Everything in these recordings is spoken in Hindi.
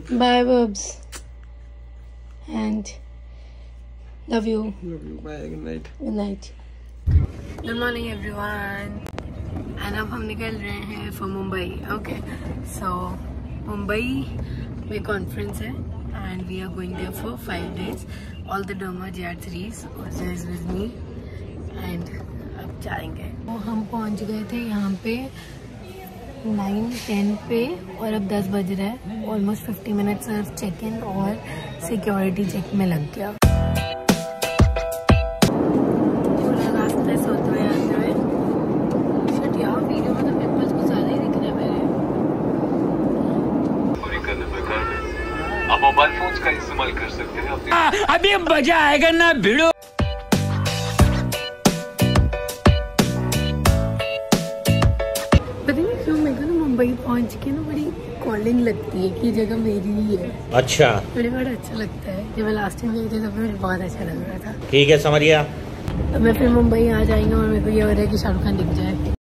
Bye, Bubs. And love you. Love you. Bye. Good night. Good night. Good morning, everyone. And अब हम निकल रहे हैं for Mumbai okay so Mumbai में कॉन्फ्रेंस है and we are going there for five days. All the Derma JR3s is with me and अब जाएँगे तो हम पहुँच गए थे यहाँ पे नाइन टेन पे और अब दस बज रहा है। ऑलमोस्ट फिफ्टी मिनट सिर्फ़ चेक इन और सिक्योरिटी चेक में लग गया। थोड़ा रास्ते से होते हुए आते हुए बट यार वीडियो में तो ही हैं मोबाइल फोन्स का इस्तेमाल कर सकते हैं अभी मज़ा आएगा ना भिड़ो। मुंबई पहुँच के ना बड़ी कॉलिंग लगती है कि जगह मेरी ही है। अच्छा। मुझे बड़ा अच्छा लगता है। जब मैं लास्ट टाइम गई थी तब मुझे बहुत अच्छा लग रहा था। ठीक है समरिया। अब मैं फिर मुंबई आ जाएँगे और मेरे को ये हो रहा है कि शाहरुख खान दिख जाए। मुझे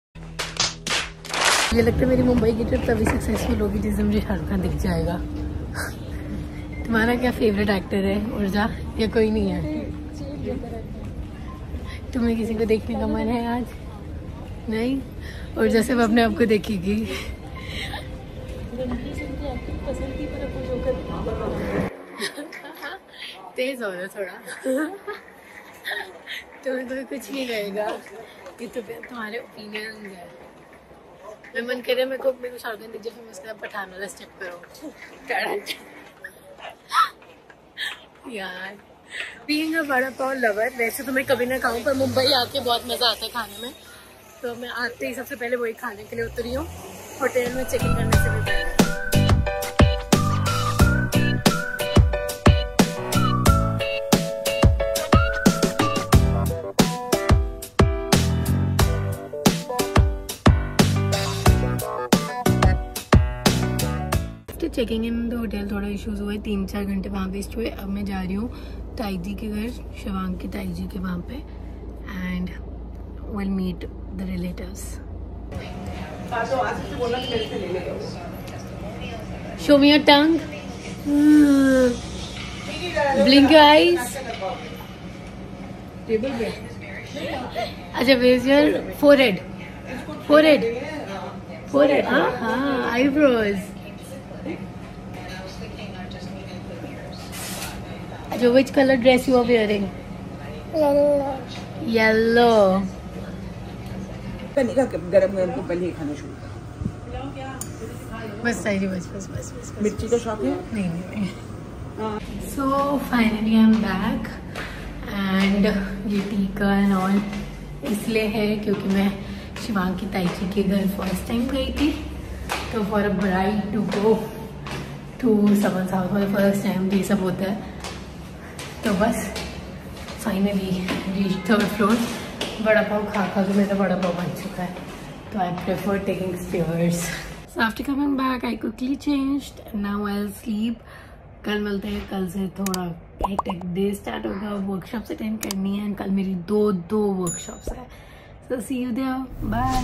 लगता है मेरी मुंबई की ट्रिप तभी सक्सेसफुल होगी जिससे मुझे शाहरुख खान दिख जाएगा। तुम्हारा क्या फेवरेट एक्टर है उर्जा? या कोई नहीं है? तुम्हें किसी को देखने का मन है आज? नहीं? उर्जा सिर्फ़ अपने आप को देखेगी। तेज हो रहा थोड़ा। तुम्हें कोई कुछ नहीं कहेगा ये तो तुम्हारे ओपिनियन है मैं मन करे, मेरे को मेरे को खान दिख फिर मैं उसके बाद पठान वाला स्टेप करो। यार बीइंग अ बड़ा पाव लवर वैसे तो मैं कभी ना खाऊं, पर मुंबई आके बहुत मज़ा आता है खाने में। तो मैं आते ही सबसे पहले वही खाने के लिए उतरी हूँ। होटल में चेकिंग करने से भी पहले चेकिंग इन द होटल थोड़ा इश्यूज़ हुए तीन चार घंटे वहाँ वेस्ट हुए। अब मैं जा रही हूँ ताई जी के घर शिवांग के ताई जी के वहाँ पे। And will meet the relatives show me your tongue blink your eyes अच्छा wedge your forehead forehead forehead हाँ हाँ eyebrows which color dress you are wearing? Yellow. पहले गरम गरम को पहले खाना शुरू बस बस बस बस बस मिर्ची का शौक है? नहीं नहीं so finally I am back and ये टीका एंड ऑल इसलिए है क्योंकि मैं शिवांग की ताईची के घर फ़र्स्ट टाइम गई थी। तो for a bride to go to summon south for first time ये सब होता है। तो बस फाइनली रीच थर्ड फ्लोर बड़ा पाव खा खा के मेरा बड़ा पाव बन चुका है। तो I prefer taking So after coming back, I quickly changed. and Now I'll कल मिलते हैं कल से थोड़ा हेक्टिक डे स्टार्ट होगा वर्कशॉप्स अटेंड करनी है कल मेरी दो दो वर्कशॉप्स है। So see you there bye